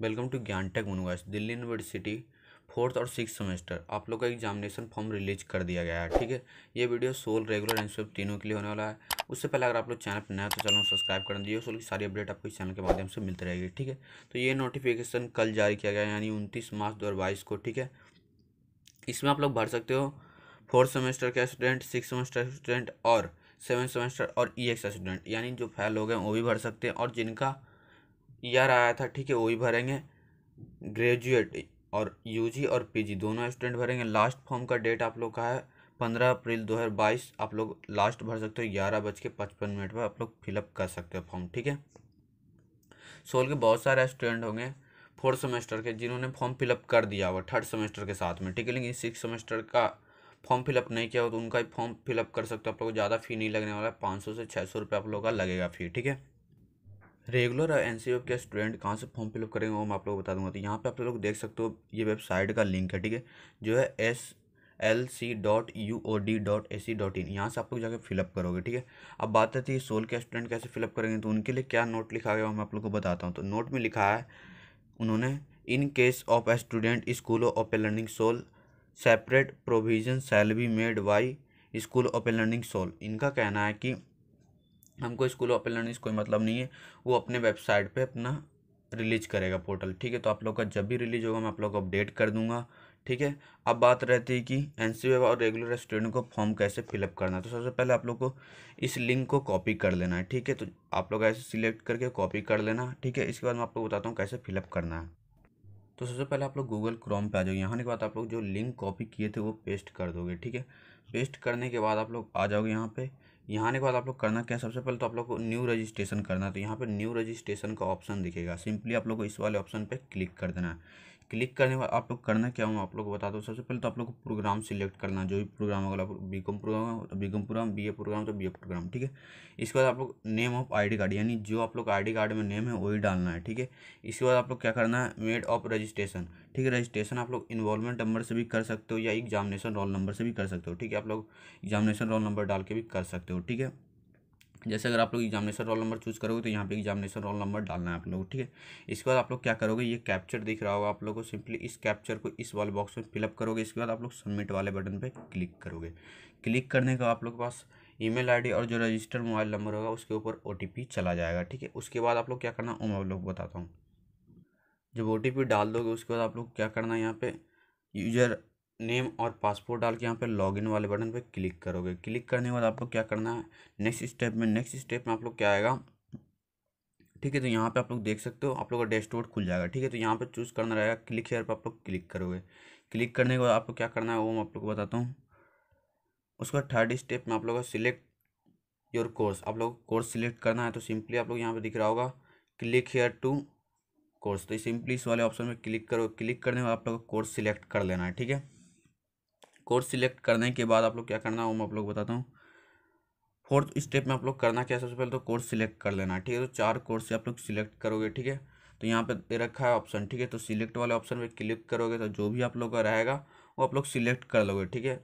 Welcome to Gyan tech मनुवास Delhi university, fourth और six semester. आप लोग का एग्जामिनेशन फॉर्म रिलीज़ कर दिया गया है, ठीक है? ये वीडियो सोल, रेगुलर एंड तीनों के लिए होने वाला है। उससे पहले अगर आप लोग चैनल पर नया तो चैनल सब्सक्राइब कर दिए सोल की सारी अपडेट आपको इस चैनल के माध्यम से मिलती रहेगी, ठीक है? तो ये नोटिफिकेशन कल जारी किया गया यानी उनतीस मार्च दो हज़ार बाईस को, ठीक है? इसमें आप लोग भर सकते हो, फोर्थ सेमेस्टर के स्टूडेंट, सिक्स सेमेस्टर स्टूडेंट और सेवन सेमेस्टर और ई एक्स स्टूडेंट, यानी जो फेल हो गए वो भी भर सकते हैं, और जिनका ईयर आया था, ठीक है, वही भरेंगे। ग्रेजुएट और यूजी और पीजी दोनों स्टूडेंट भरेंगे। लास्ट फॉर्म का डेट आप लोग का है पंद्रह अप्रैल दो हज़ार बाईस। आप लोग लास्ट भर सकते हो, ग्यारह बज के पचपन मिनट पर आप लोग फिलअप कर सकते हो फॉर्म, ठीक है। सोल के बहुत सारे स्टूडेंट होंगे फोर्थ सेमेस्टर के, जिन्होंने फॉर्म फिलअप कर दिया हुआ, थर्ड सेमेस्टर के साथ में, ठीक है। लेकिन सिक्स सेमेस्टर का फॉर्म फिलअप नहीं किया हो तो उनका फॉर्म फिलअप कर सकते हो। आप लोग ज़्यादा फ़ी नहीं लगने वाला है पाँच सौ से छः सौ रुपये आप लोग का लगेगा फ़ी ठीक है। रेगुलर और एन के स्टूडेंट कहाँ से फॉर्म फिलअप करेंगे वो मैं आप लोग बता दूँगा। तो यहाँ पे आप लोग देख सकते हो ये वेबसाइट का लिंक है, ठीक है? जो है S L C dot U O D dot A C dot in. यहाँ से आप लोग जाकर फिलअप करोगे, ठीक है? अब बात आती है सोल के स्टूडेंट कैसे फिलअप करेंगे तो उनके लिए क्या नोट लिखा गया मैं आप लोग को बताता हूँ। तो नोट में लिखा है उन्होंने, in case of a student school of a learning SOL, separate provision cell made by school of a learning SOL. इनका कहना है कि हमको स्कूल ऑफ़ लर्निंग कोई मतलब नहीं है। वो अपने वेबसाइट पे अपना रिलीज़ करेगा पोर्टल, ठीक है? तो आप लोग का जब भी रिलीज़ होगा, मैं आप लोग को अपडेट कर दूँगा, ठीक है? अब बात रहती है कि एन और रेगुलर स्टूडेंट को फॉर्म कैसे फिलअप करना है? तो सबसे पहले आप लोग को इस लिंक को कॉपी कर लेना है, ठीक है? तो आप लोग ऐसे सिलेक्ट करके कॉपी कर लेना, ठीक है? इसके बाद मैं आपको बताता हूँ कैसे फिलअप करना है। तो सबसे पहले आप लोग गूगल क्रोम पे आ जाओगे यहाँ के बाद आप लोग जो लिंक कॉपी किए थे, वो पेस्ट कर दोगे, ठीक है? पेस्ट करने के बाद आप लोग आ जाओगे यहाँ पे। यहाँ आने के बाद आप लोग करना क्या सबसे पहले तो आप लोग को न्यू रजिस्ट्रेशन करना है। तो यहाँ पे न्यू रजिस्ट्रेशन का ऑप्शन दिखेगा। सिंपली आप लोग को इस वाले ऑप्शन पे क्लिक कर देना है। क्लिक करने के बाद आप लोग करना क्या हूँ आप लोग बता दो। सबसे पहले तो आप लोग को प्रोग्राम सिलेक्ट करना, जो भी प्रोग्राम होगा बी कॉम प्रोग्राम तो B com program B A program तो बी ए प्रोग्राम ठीक है? इसके बाद आप लोग नेम ऑफ़ आईडी कार्ड यानी जो आप लोग आईडी कार्ड में नेम है, वही डालना है, ठीक है? इसके बाद आप लोग क्या करना है मेड ऑफ़ रजिस्ट्रेशन ठीक है? रजिस्ट्रेशन आप लोग इन्वॉल्वमेंट नंबर से भी कर सकते हो या एग्जामिनेशन रोल नंबर से भी कर सकते हो, ठीक है? आप लोग एग्जामिनेशन रोल नंबर डाल के भी कर सकते हो, ठीक है? जैसे अगर आप लोग एग्जामिनेशन रोल नंबर चूज़ करोगे तो यहाँ पे एग्जामिनेशन रोल नंबर डालना है आप लोग ठीक है? इसके बाद आप लोग क्या करोगे, ये कैप्चर दिख रहा होगा आप लोग को सिंपली इस कैप्चर को इस वाले बॉक्स में फिलअप करोगे, इसके बाद आप लोग सबमिट वाले बटन पर क्लिक करोगे। क्लिक करने का आप लोग के पास ईमेल आईडी और जो रजिस्टर्ड मोबाइल नंबर होगा, उसके ऊपर ओटीपी चला जाएगा, ठीक है? उसके बाद आप लोग क्या करना मैं आप लोग बताता हूँ। जब ओ डाल दोगे, उसके बाद आप लोग क्या करना है यहाँ पे यूज़र नेम और पासपोर्ट डाल के यहाँ पे लॉगिन वाले बटन पे क्लिक करोगे। क्लिक करने के बाद आप लोग क्या करना है? नेक्स्ट स्टेप में नेक्स्ट स्टेप में आप लोग क्या आएगा? ठीक है तो यहाँ पे आप लोग देख सकते हो, आप लोग का डैशबोर्ड खुल जाएगा। ठीक है तो यहाँ पे चूज़ करना रहेगा क्लिक हेयर पर आप लोग क्लिक करोगे। क्लिक करने के बाद आपको क्या करना है, वो मैं आप लोग को बताता हूँ। उसके बाद थर्ड स्टेप में आप लोग का सिलेक्ट योर कोर्स आप लोग कोर्स सिलेक्ट करना है तो सिंपली आप लोग यहाँ पर दिख रहा होगा क्लिक हेयर टू कोर्स तो सिंपली इस वाले ऑप्शन में क्लिक करो। क्लिक करने में आप लोग कोर्स सिलेक्ट कर लेना है, ठीक है? कोर्स सिलेक्ट करने के बाद आप लोग क्या करना है वो मैं आप लोग बताता हूँ फोर्थ स्टेप में आप लोग करना क्या सबसे पहले तो कोर्स सिलेक्ट कर लेना है ठीक है तो चार कोर्स से आप लोग सिलेक्ट करोगे ठीक है तो यहाँ पे दे रखा है ऑप्शन ठीक है तो सिलेक्ट वाले ऑप्शन पे क्लिक करोगे तो जो भी आप लोग का रहेगा वो आप लोग सिलेक्ट कर लोगे ठीक है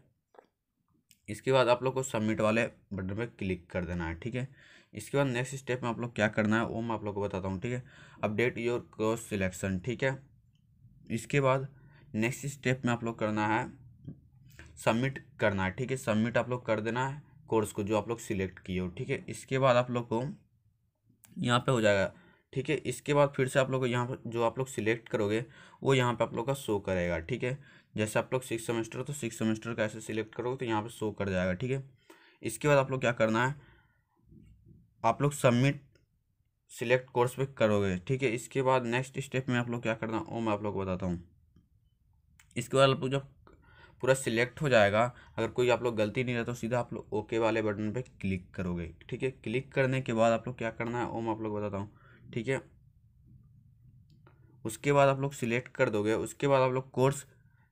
इसके बाद आप लोग को सबमिट वाले बटन पे क्लिक कर देना है ठीक है इसके बाद नेक्स्ट स्टेप में आप लोग क्या करना है वो मैं आप लोग को बताता हूँ ठीक है अपडेट योर कोर्स सिलेक्शन ठीक है इसके बाद नेक्स्ट स्टेप में आप लोग करना है सबमिट करना है, ठीक है? सबमिट आप लोग कर देना है कोर्स को जो आप लोग सिलेक्ट किए हो, ठीक है? इसके बाद आप लोग को यहाँ पे हो जाएगा, ठीक है? इसके बाद फिर से आप लोग यहाँ पर जो आप लोग सिलेक्ट करोगे, वो यहाँ पे आप लोग का शो करेगा, ठीक है? जैसे आप लोग सिक्स सेमेस्टर तो सिक्स सेमेस्टर का ऐसे सिलेक्ट करोगे तो यहाँ पे शो कर जाएगा, ठीक है? इसके बाद आप लोग क्या करना है, आप लोग सबमिट सिलेक्ट कोर्स पे करोगे, ठीक है? इसके बाद नेक्स्ट स्टेप में आप लोग क्या करना, वो मैं आप लोग को बताता हूँ। इसके बाद आप लोग जब पूरा सिलेक्ट हो जाएगा। अगर कोई आप लोग गलती नहीं रहे तो सीधा आप लोग ओके वाले बटन पे क्लिक करोगे। ठीक है? क्लिक करने के बाद आप लोग क्या करना है, वो मैं आप लोग बताता हूँ। ठीक है? उसके बाद आप लोग सिलेक्ट कर दोगे। उसके बाद आप लोग कोर्स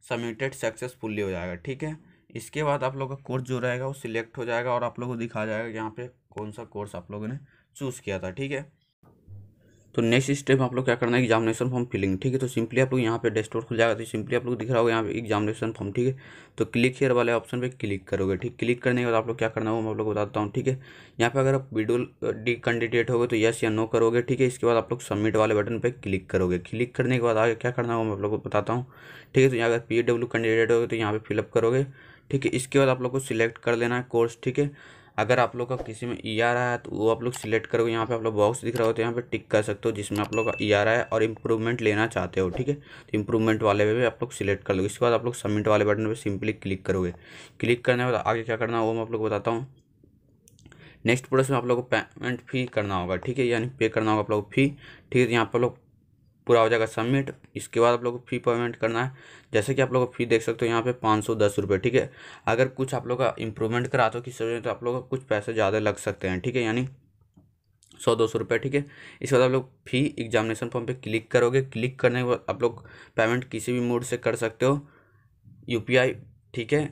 सबमिटेड सक्सेसफुल्ली हो जाएगा। ठीक है? इसके बाद आप लोग का कोर्स जो रहेगा, वो सिलेक्ट हो जाएगा और आप लोग को दिखा जाएगा यहाँ पे कौन सा कोर्स आप लोगों ने चूज़ किया था। ठीक है? तो नेक्स्ट स्टेप आप लोग क्या करना है एग्जामिनेशन फॉर्म फिलिंग ठीक है? तो सिंपली आप लोग यहाँ पे डेस्कटॉप खुल जाएगा तो सिंपली आप लोग दिख रहा होगा यहाँ पे एग्जामिनेशन फॉर्म ठीक है? तो क्लिक हेयर वाले ऑप्शन पे क्लिक करोगे, ठीक? क्लिक करने के बाद आप लोग क्या करना होगा मैं आप लोग बताता हूँ, ठीक है? यहाँ पे अगर आप वीडियो डी कैंडिडेट होगे तो यस या नो करोगे, ठीक है? इसके बाद आप लोग सबमिट वाले बटन पर क्लिक करोगे। क्लिक करने के बाद आगे क्या करना होगा मैं आप लोग को बताता हूँ, ठीक है? तो यहाँ अगर पी कैंडिडेट होगे तो यहाँ पे फिलअप करोगे, ठीक है? इसके बाद आप लोग को सिलेक्ट कर लेना है कोर्स ठीक है? अगर आप लोग का किसी में ई आ रहा है तो वो आप लोग सिलेक्ट करोगे यहाँ पे आप लोग बॉक्स दिख रहा हो तो यहाँ पे टिक कर सकते हो जिसमें आप लोग का ई आ रहा है और इम्प्रूवमेंट लेना चाहते हो ठीक है तो इम्प्रूवमेंट वाले पे भी आप लोग सिलेक्ट कर लो इसके बाद आप लोग सबमिट वाले बटन पर सिंपली क्लिक करोगे क्लिक करने के बाद आगे क्या करना है वो मैं आप लोग बताता हूँ नेक्स्ट प्रोसेस में आप लोग को पेमेंट फ़ी करना होगा ठीक है यानी पे करना होगा आप लोग फ़ी ठीक है यहाँ पर लोग पूरा हो जाएगा सबमिट इसके बाद आप लोगों को फ़ी पेमेंट करना है। जैसे कि आप लोग को फ़ी देख सकते हो यहाँ पे पाँच सौ दस रुपये ठीक है? अगर कुछ आप लोग का इंप्रूवमेंट कराते हो किसी वजह तो आप लोग कुछ पैसे ज़्यादा लग सकते हैं, ठीक है? यानी सौ दो सौ रुपये ठीक है? इसके बाद आप लोग फ़ी एग्जामिनेशन फॉर्म पे क्लिक करोगे। क्लिक करने के बाद आप लोग पेमेंट किसी भी मोड से कर सकते हो। यूपीआई ठीक है?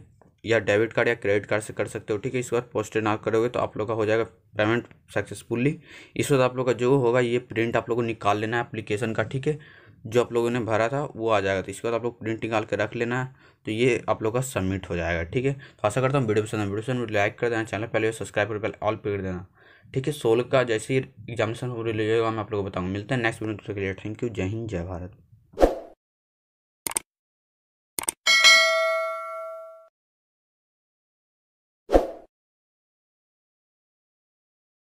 या डेबिट कार्ड या क्रेडिट कार्ड से कर सकते हो, ठीक है? इसके बाद पोस्टर ना करोगे तो आप लोग का हो जाएगा पेमेंट सक्सेसफुली इस वक्त आप लोग का जो होगा, ये प्रिंट आप लोगों को निकाल लेना है एप्लीकेशन का, ठीक है? जो आप लोगों ने भरा था, वो आ जाएगा। तो इसके बाद आप लोग प्रिंट निकाल के रख लेना है तो ये आप लोग का सबमिट हो जाएगा, ठीक है? तो आशा करता हूँ वीडियो पसंद वीडियो पसंद लाइक कर देना चैनल, पहले सब्सक्राइब कर पहले ऑल पे कर देना, ठीक है? सोल का जैसे ही एग्जामिनेशन हो रही मैं आप लोगों को बताऊँगा। मिलते हैं नेक्स्ट वीडियो के लिए थैंक यू जय हिंद, जय भारत।